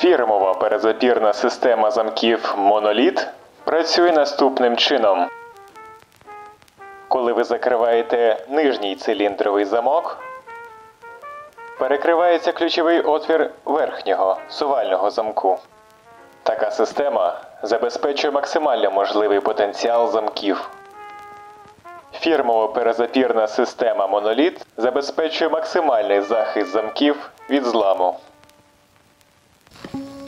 Фірмова перезапірна система замків Моноліт працює наступним чином. Коли ви закриваєте нижній циліндровий замок, перекривається ключовий отвір верхнього сувального замку. Така система забезпечує максимально можливий потенціал замків. Фірмова перезапірна система Моноліт забезпечує максимальний захист замків від зламу. Thank you.